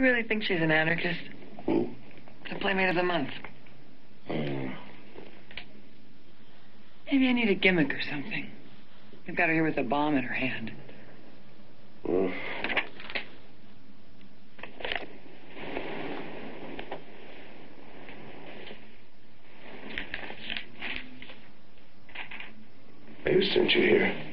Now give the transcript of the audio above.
You really think she's an anarchist? Who? The Playmate of the Month. Uh, Maybe I need a gimmick or something. We've got her here with a bomb in her hand. Uh, Maybe sent you here.